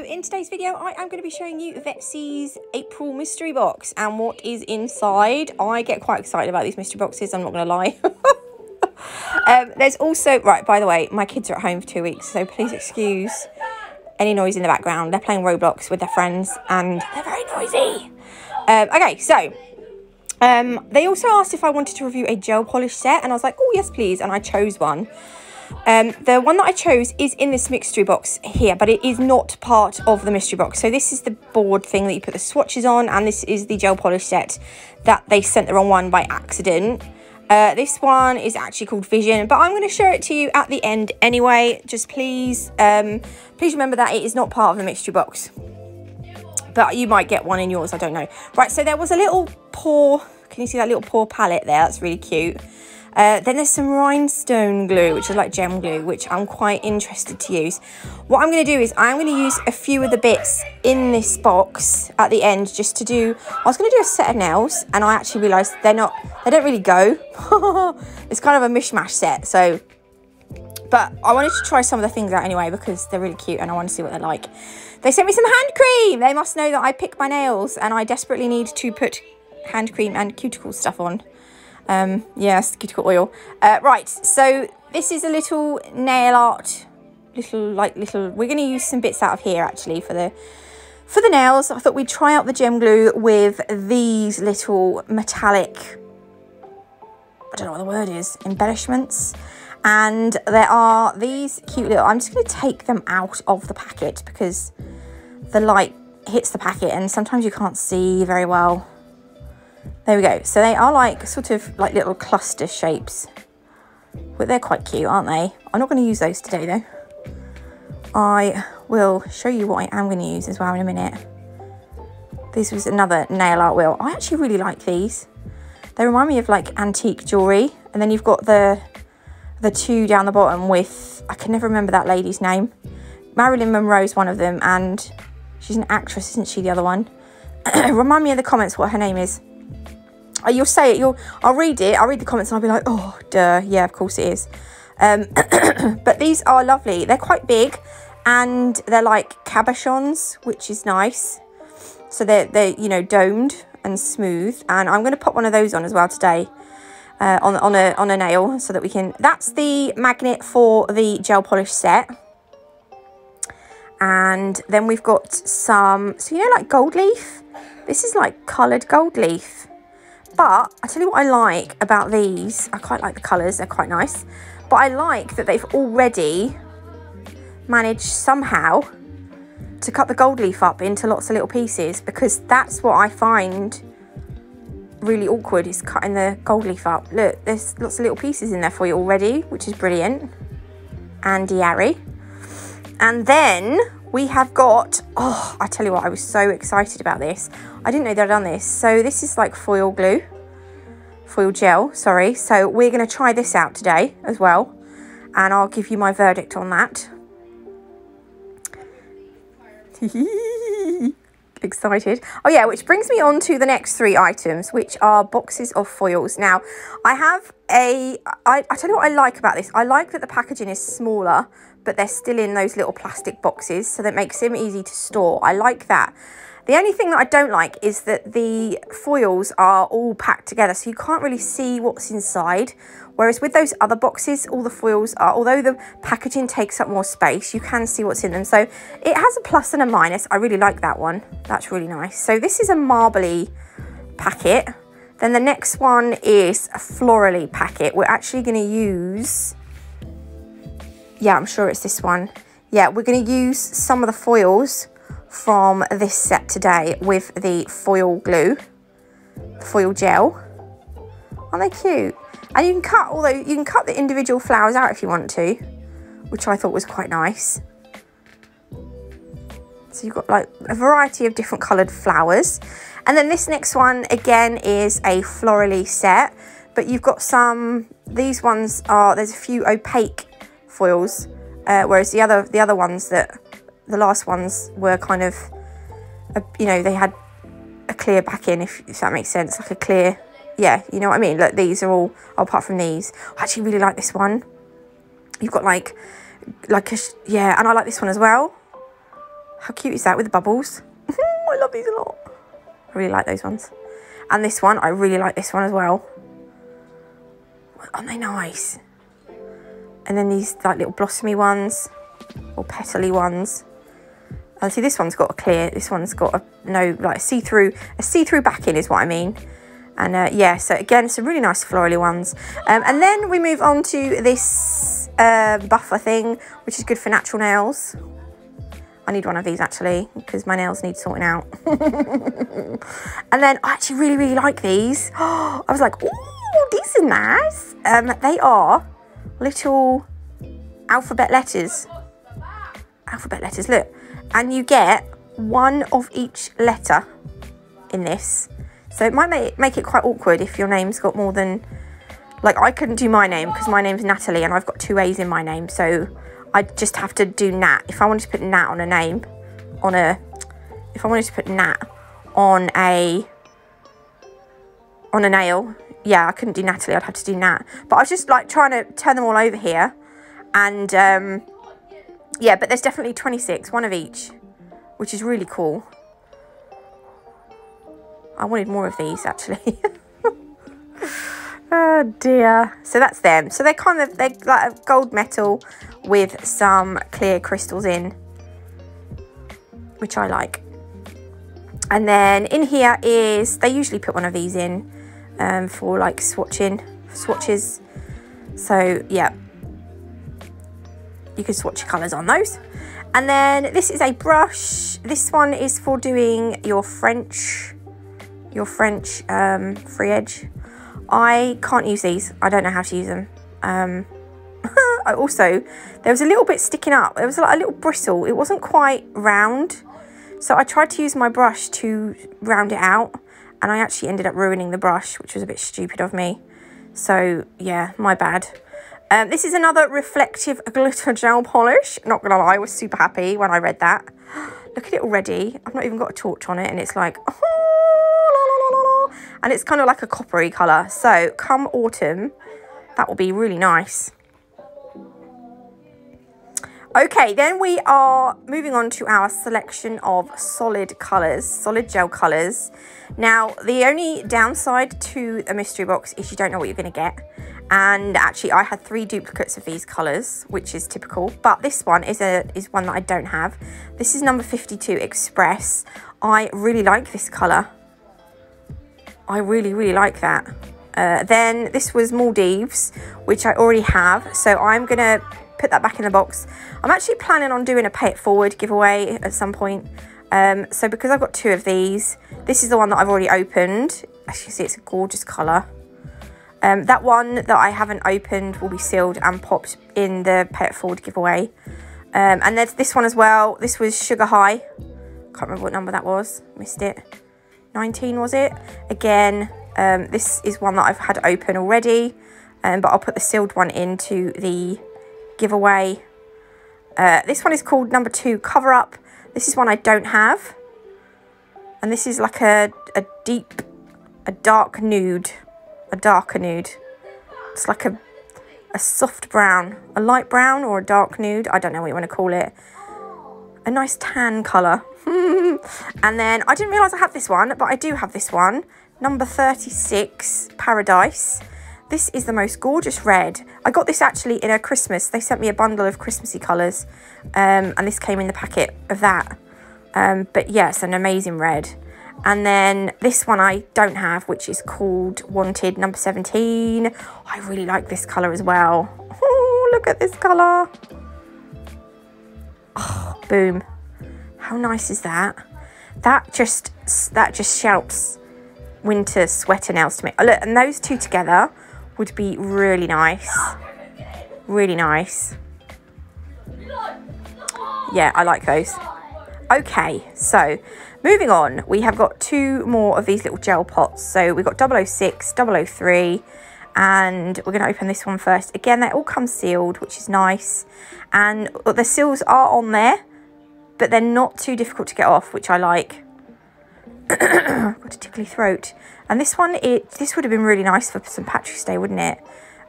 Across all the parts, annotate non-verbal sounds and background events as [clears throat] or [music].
video. In today's video, I am going to be showing you Vettsy's April mystery box and what is inside. I get quite excited about these mystery boxes, I'm not going to lie. [laughs] um, there's also, right, by the way, my kids are at home for two weeks, so please excuse any noise in the background. They're playing Roblox with their friends and they're very noisy. Um, okay, so um, they also asked if I wanted to review a gel polish set and I was like, oh, yes, please. And I chose one. Um, the one that I chose is in this mystery box here, but it is not part of the mystery box. So this is the board thing that you put the swatches on, and this is the gel polish set that they sent the wrong one by accident. Uh, this one is actually called Vision, but I'm going to show it to you at the end anyway. Just please, um, please remember that it is not part of the mystery box. But you might get one in yours, I don't know. Right, so there was a little paw, can you see that little paw palette there? That's really cute. Uh, then there's some rhinestone glue, which is like gem glue, which I'm quite interested to use. What I'm going to do is I'm going to use a few of the bits in this box at the end just to do, I was going to do a set of nails and I actually realised they're not, they don't really go. [laughs] it's kind of a mishmash set, so, but I wanted to try some of the things out anyway because they're really cute and I want to see what they're like. They sent me some hand cream. They must know that I pick my nails and I desperately need to put hand cream and cuticle stuff on. Um, yes, cuticle oil. Uh, right, so this is a little nail art, little, like, little, we're going to use some bits out of here, actually, for the, for the nails. I thought we'd try out the gem glue with these little metallic, I don't know what the word is, embellishments. And there are these cute little, I'm just going to take them out of the packet because the light hits the packet and sometimes you can't see very well there we go. So they are like sort of like little cluster shapes. But they're quite cute, aren't they? I'm not going to use those today though. I will show you what I am going to use as well in a minute. This was another nail art wheel. I actually really like these. They remind me of like antique jewellery. And then you've got the the two down the bottom with, I can never remember that lady's name. Marilyn Monroe's one of them and she's an actress, isn't she, the other one? [clears throat] Remind me in the comments what her name is. Uh, you'll say it, you'll, I'll read it, I'll read the comments and I'll be like, oh, duh, yeah, of course it is. Um, [clears throat] but these are lovely. They're quite big and they're like cabochons, which is nice. So they're, they're, you know, domed and smooth. And I'm going to pop one of those on as well today. Uh, on, on, a, on a nail so that we can... That's the magnet for the gel polish set. And then we've got some... So, you know, like gold leaf? This is like coloured gold leaf. But I tell you what I like about these. I quite like the colours. They're quite nice. But I like that they've already managed somehow to cut the gold leaf up into lots of little pieces because that's what I find really awkward is cutting the gold leaf up. Look, there's lots of little pieces in there for you already, which is brilliant. Andy Harry. And then we have got, oh, I tell you what, I was so excited about this. I didn't know they'd done this. So this is like foil glue, foil gel, sorry. So we're going to try this out today as well. And I'll give you my verdict on that. [laughs] excited. Oh yeah, which brings me on to the next three items, which are boxes of foils. Now, I have a, I, I tell you what I like about this. I like that the packaging is smaller, but they're still in those little plastic boxes, so that makes them easy to store. I like that. The only thing that I don't like is that the foils are all packed together, so you can't really see what's inside. Whereas with those other boxes, all the foils are, although the packaging takes up more space, you can see what's in them. So it has a plus and a minus. I really like that one. That's really nice. So this is a marbly packet. Then the next one is a florally packet. We're actually going to use, yeah, I'm sure it's this one. Yeah, we're going to use some of the foils from this set today with the foil glue, foil gel. Aren't they cute? And you can cut, although you can cut the individual flowers out if you want to, which I thought was quite nice. So you've got like a variety of different coloured flowers. And then this next one again is a florally set, but you've got some, these ones are, there's a few opaque foils, uh, whereas the other, the other ones that the last ones were kind of, a, you know, they had a clear backing, if, if that makes sense, like a clear, yeah, you know what I mean? Look, these are all, apart from these. I actually really like this one. You've got like, like a, yeah, and I like this one as well. How cute is that with the bubbles? [laughs] I love these a lot. I really like those ones. And this one, I really like this one as well. Aren't they nice? And then these like little blossomy ones or petally ones. And see this one's got a clear, this one's got a no like see-through, a see-through backing is what I mean. And uh, yeah, so again, some really nice florally ones. Um, and then we move on to this uh, buffer thing, which is good for natural nails. I need one of these actually because my nails need sorting out. [laughs] and then I actually really, really like these. [gasps] I was like, oh, these are nice. Um, they are little alphabet letters. Alphabet letters, look. And you get one of each letter in this. So it might make, make it quite awkward if your name's got more than... Like, I couldn't do my name because my name's Natalie and I've got two A's in my name. So I'd just have to do Nat. If I wanted to put Nat on a name, on a, if I wanted to put Nat on a, on a nail, yeah, I couldn't do Natalie. I'd have to do Nat. But I was just like trying to turn them all over here, and um, yeah, but there's definitely 26, one of each, which is really cool. I wanted more of these actually. [laughs] oh dear. So that's them. So they're kind of, they're like a gold metal with some clear crystals in, which I like. And then in here is, they usually put one of these in um, for like swatching, swatches. So yeah, you can swatch your colours on those. And then this is a brush. This one is for doing your French, your French um, free edge. I can't use these. I don't know how to use them. Um, [laughs] I also, there was a little bit sticking up. There was like a little bristle. It wasn't quite round. So I tried to use my brush to round it out. And I actually ended up ruining the brush, which was a bit stupid of me. So yeah, my bad. Um, this is another reflective [laughs] glitter gel polish. Not gonna lie, I was super happy when I read that. [gasps] Look at it already. I've not even got a torch on it and it's like, [laughs] oh, la, la, la, and it's kind of like a coppery colour. So come autumn, that will be really nice. Okay, then we are moving on to our selection of solid colours, solid gel colours. Now, the only downside to a mystery box is you don't know what you're going to get. And actually, I had three duplicates of these colours, which is typical. But this one is a is one that I don't have. This is number 52 Express. I really like this colour. I really, really like that. Uh, then this was Maldives, which I already have. So I'm going to put that back in the box. I'm actually planning on doing a pay it forward giveaway at some point. Um, so because I've got two of these, this is the one that I've already opened. As you see, it's a gorgeous colour. Um, that one that I haven't opened will be sealed and popped in the pay it forward giveaway. Um, and there's this one as well. This was Sugar High. Can't remember what number that was. Missed it. 19 was it? Again, um, this is one that I've had open already. Um, but I'll put the sealed one into the giveaway. Uh, this one is called number two, Cover Up. This is one I don't have. And this is like a, a deep, a dark nude. A darker nude. It's like a, a soft brown. A light brown or a dark nude. I don't know what you want to call it. A nice tan colour. [laughs] and then I didn't realise I had this one, but I do have this one. Number 36, Paradise. This is the most gorgeous red. I got this actually in a Christmas. They sent me a bundle of Christmassy colours. Um, and this came in the packet of that. Um, but yes, yeah, an amazing red. And then this one I don't have, which is called Wanted number 17. I really like this colour as well. [laughs] Oh, look at this colour. Oh, boom. How nice is that? That just, that just shouts winter sweater nails to me. Oh, look, and those two together would be really nice. Really nice. Yeah, I like those. Okay, so moving on, we have got two more of these little gel pots. So we've got 006, 003, and we're going to open this one first. Again, they all come sealed, which is nice. And the seals are on there, but they're not too difficult to get off, which I like. [coughs] got a tickly throat. And this one, it this would have been really nice for St. Patrick's Day, wouldn't it?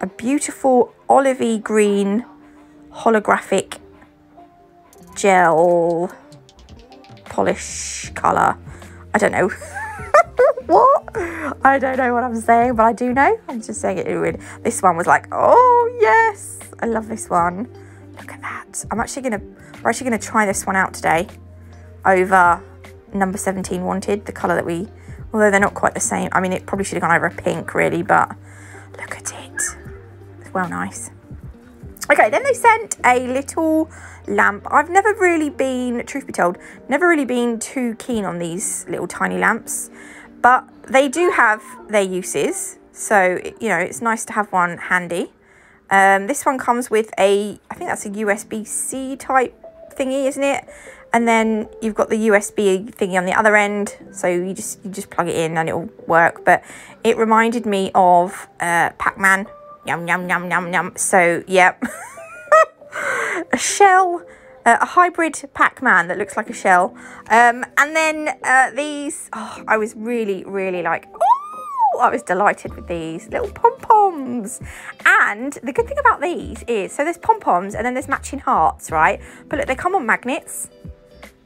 A beautiful olivey green holographic gel. polish colour. I don't know. [laughs] what? I don't know what I'm saying, but I do know. I'm just saying it weird. This one was like, oh yes, I love this one. Look at that. I'm actually gonna, we're actually gonna try this one out today over number 17 wanted, the colour that we, although they're not quite the same. I mean, it probably should have gone over a pink really, but look at it. It's well nice. Okay, then they sent a little lamp. I've never really been, truth be told, never really been too keen on these little tiny lamps, but they do have their uses. So, you know, it's nice to have one handy. Um, this one comes with a, I think that's a USB-C type thingy, isn't it? And then you've got the USB thingy on the other end. So you just you just plug it in and it'll work. But it reminded me of uh, Pac-Man. Yum, yum, yum, yum, yum. So, yep. [laughs] a shell, uh, a hybrid Pac-Man that looks like a shell. Um, and then uh, these, oh, I was really, really like, oh, I was delighted with these little pom-poms. And the good thing about these is, so there's pom-poms and then there's matching hearts, right? But look, they come on magnets.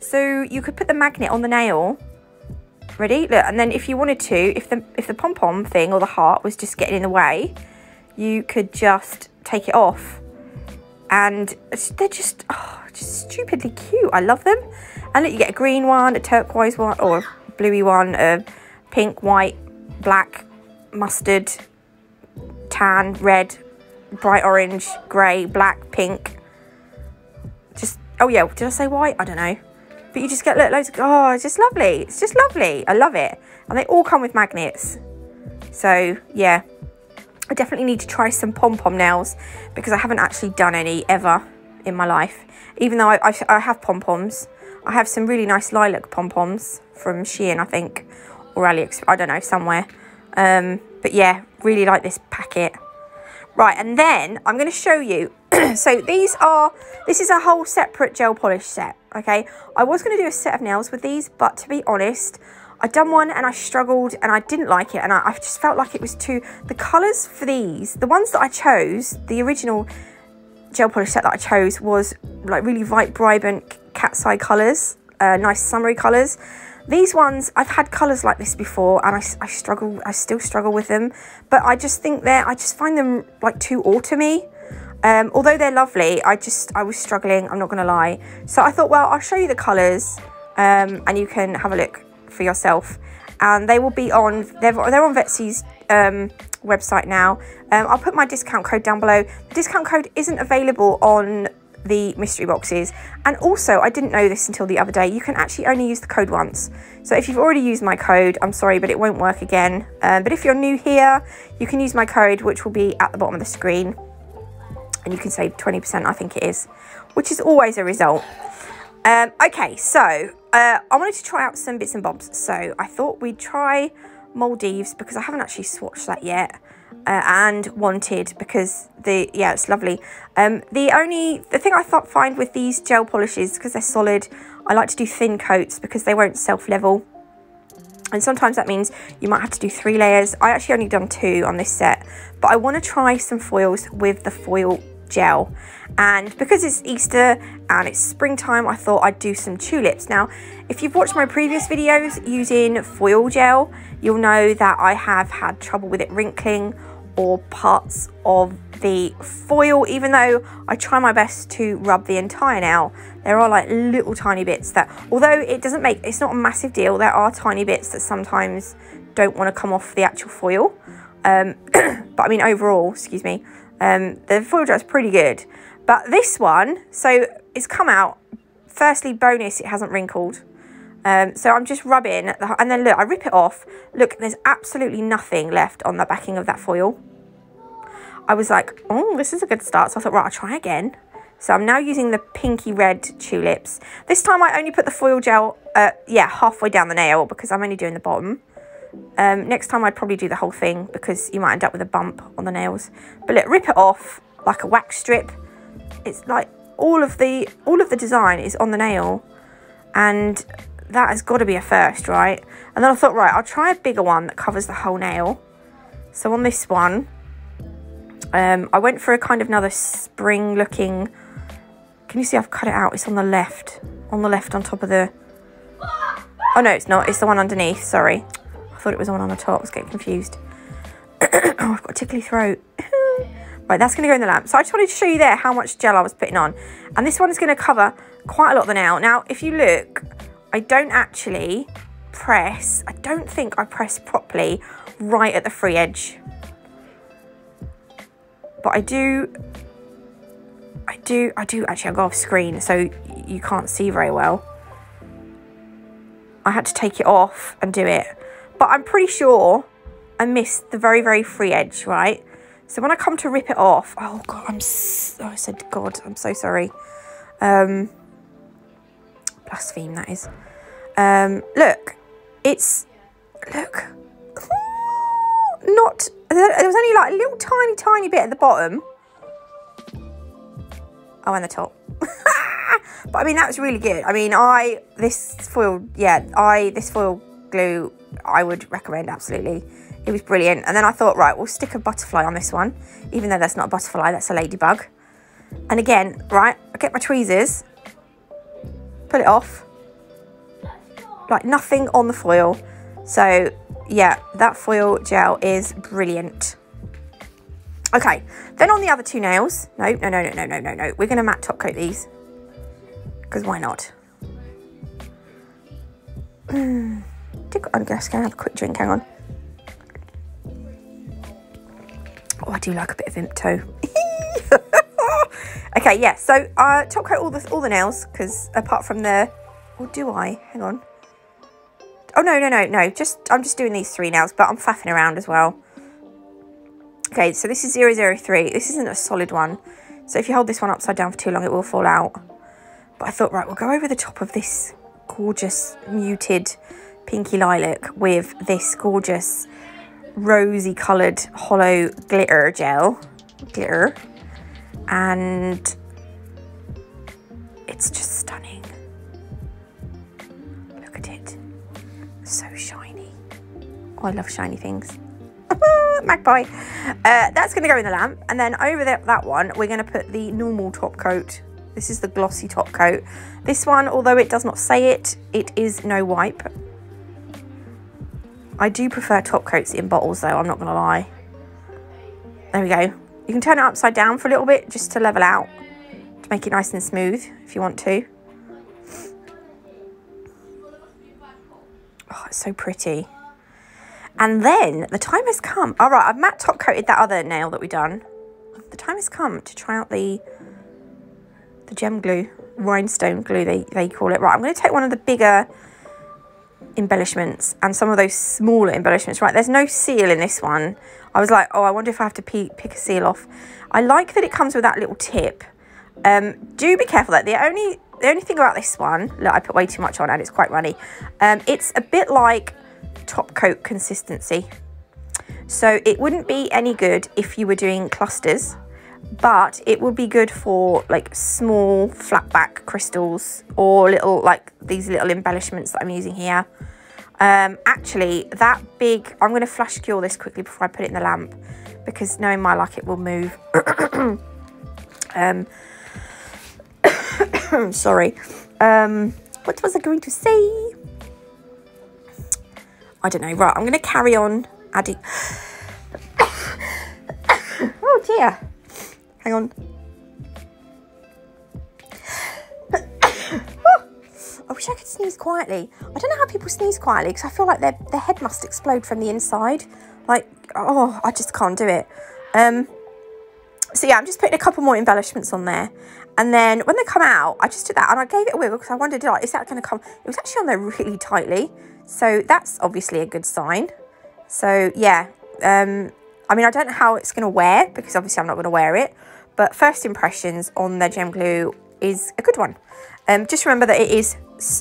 So you could put the magnet on the nail ready look and then if you wanted to if the if the pom-pom thing or the heart was just getting in the way you could just take it off and they're just oh, just stupidly cute. I love them. And look, you get a green one, a turquoise one, or a bluey one, a pink, white, black, mustard, tan, red, bright orange, grey, black, pink. Just oh yeah, did I say white? I don't know. But you just get look, loads of oh, it's just lovely. It's just lovely. I love it. And they all come with magnets. So yeah, I definitely need to try some pom-pom nails because I haven't actually done any ever in my life. Even though I, I, I have pom-poms. I have some really nice lilac pom-poms from Shein, I think. Or AliExpress, I don't know, somewhere. Um, but yeah, really like this packet. Right, and then I'm going to show you. [clears throat] so these are, this is a whole separate gel polish set, okay? I was going to do a set of nails with these, but to be honest, I done one and I struggled and I didn't like it and I, I just felt like it was too... The colours for these, the ones that I chose, the original gel polish set that I chose was like really vibrant cat's eye colours, uh, nice summery colours. These ones, I've had colours like this before and I, I struggle, I still struggle with them. But I just think they're, I just find them like too autumny. Um, although they're lovely, I just, I was struggling, I'm not going to lie. So I thought, well, I'll show you the colours um, and you can have a look for yourself. And they will be on, they're, they're on Vettsy's um, website now. Um, I'll put my discount code down below. The discount code isn't available on the mystery boxes. And also, I didn't know this until the other day, you can actually only use the code once. So if you've already used my code, I'm sorry, but it won't work again. Um, but if you're new here, you can use my code, which will be at the bottom of the screen. And you can save 20%, I think it is, which is always a result. Um, okay, so uh, I wanted to try out some bits and bobs. So I thought we'd try Maldives because I haven't actually swatched that yet. Uh, and wanted because the yeah it's lovely. Um the only the thing i thought find with these gel polishes because they're solid i like to do thin coats because they won't self level and sometimes that means you might have to do three layers. I actually only done two on this set but i want to try some foils with the foil gel. And because it's Easter and it's springtime I thought I'd do some tulips. Now if you've watched my previous videos using foil gel you'll know that I have had trouble with it wrinkling or parts of the foil even though I try my best to rub the entire nail there are like little tiny bits that although it doesn't make it's not a massive deal there are tiny bits that sometimes don't want to come off the actual foil um, [clears throat] but I mean overall excuse me um, the foil gel is pretty good. But this one, so it's come out. Firstly, bonus, it hasn't wrinkled. Um, so I'm just rubbing, the, and then look, I rip it off. Look, there's absolutely nothing left on the backing of that foil. I was like, oh, this is a good start. So I thought, right, I'll try again. So I'm now using the pinky red tulips. This time I only put the foil gel, uh, yeah, halfway down the nail because I'm only doing the bottom. Um, next time I'd probably do the whole thing because you might end up with a bump on the nails. But look, rip it off like a wax strip. It's like all of the all of the design is on the nail and that has got to be a first, right? And then I thought, right, I'll try a bigger one that covers the whole nail. So on this one, um, I went for a kind of another spring looking, can you see I've cut it out? It's on the left, on the left on top of the, Oh, no, it's not. It's the one underneath. Sorry. I thought it was the one on the top. I was getting confused. [clears throat] oh, I've got a tickly throat. [laughs] right, that's going to go in the lamp. So I just wanted to show you there how much gel I was putting on. And this one is going to cover quite a lot of the nail. Now, if you look, I don't actually press. I don't think I press properly right at the free edge. But I do, I do, I do actually, I go off screen so you can't see very well. I had to take it off and do it. But I'm pretty sure I missed the very, very free edge, right? So when I come to rip it off, oh God, I'm, so, oh, I said God, I'm so sorry. Um, blaspheme, that is. Um, look, it's, look, not, there was only like a little tiny, tiny bit at the bottom. Oh, and the top. [laughs] but I mean, that was really good. I mean, I, this foil, yeah, I, this foil glue, I would recommend absolutely. It was brilliant. And then I thought, right, we'll stick a butterfly on this one, even though that's not a butterfly, that's a ladybug. And again, right, I get my tweezers, pull it off, like nothing on the foil. So yeah, that foil gel is brilliant. Okay, then on the other two nails, no, no, no, no, no, no, no, no. We're going to matte top coat these. Because why not? I'm just to have a quick drink, hang on. Oh, I do like a bit of Vimto. [laughs] okay, yeah, so uh, top coat all the, all the nails, because apart from the... Or do I? Hang on. Oh, no, no, no, no. Just I'm just doing these three nails, but I'm faffing around as well. Okay, so this is 003. This isn't a solid one. So if you hold this one upside down for too long, it will fall out. But I thought, right, we'll go over the top of this gorgeous muted pinky lilac with this gorgeous rosy coloured hollow glitter gel. Glitter. And it's just stunning. So shiny. Oh, I love shiny things. [laughs] Magpie. Uh, that's going to go in the lamp. And then over the, that one, we're going to put the normal top coat. This is the glossy top coat. This one, although it does not say it, it is no wipe. I do prefer top coats in bottles though, I'm not going to lie. There we go. You can turn it upside down for a little bit just to level out. To make it nice and smooth if you want to. Oh, it's so pretty. And then the time has come. All right, I've matte top coated that other nail that we done. The time has come to try out the the gem glue, rhinestone glue they, they call it. Right, I'm going to take one of the bigger embellishments and some of those smaller embellishments. Right, there's no seal in this one. I was like, oh, I wonder if I have to pick a seal off. I like that it comes with that little tip. Um, do be careful that the only the only thing about this one, look, I put way too much on and it's quite runny. Um, it's a bit like top coat consistency. So it wouldn't be any good if you were doing clusters, but it would be good for like small flat back crystals or little like these little embellishments that I'm using here. Um, actually, that big, I'm going to flash cure this quickly before I put it in the lamp because knowing my luck, it will move. [coughs] um, [coughs] Sorry. Um, what was I going to say? I don't know. Right, I'm going to carry on adding... [coughs] oh dear. Hang on. [coughs] I wish I could sneeze quietly. I don't know how people sneeze quietly because I feel like their, their head must explode from the inside. Like, oh, I just can't do it. Um, so yeah, I'm just putting a couple more embellishments on there. And then when they come out, I just did that and I gave it a wiggle because I wondered, like, is that going to come? It was actually on there really tightly. So that's obviously a good sign. So yeah, um, I mean, I don't know how it's going to wear because obviously I'm not going to wear it. But first impressions on the gem glue is a good one. Um, just remember that it is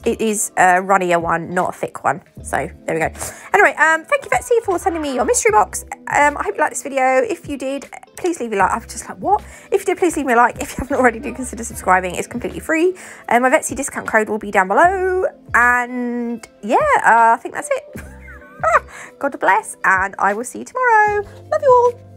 it is a runnier one, not a thick one. So there we go. Anyway, um, thank you Vettsy for sending me your mystery box. Um, I hope you liked this video. If you did, please leave a like. I'm just like, what? If you did, please leave me a like. If you haven't already, do consider subscribing. It's completely free. Um, my Vettsy discount code will be down below. And yeah, uh, I think that's it. [laughs] God bless, and I will see you tomorrow. Love you all.